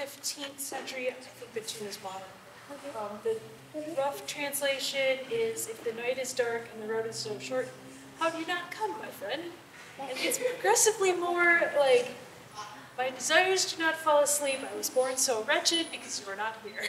15th century, I think the tune is modern. Um, the rough translation is if the night is dark and the road is so short, how do you not come, my friend? And it's progressively more like, my desires do not fall asleep. I was born so wretched because you are not here.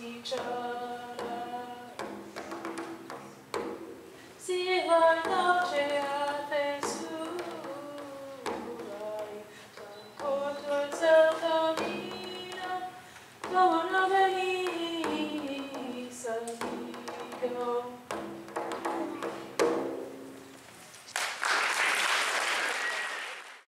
Mis anhelos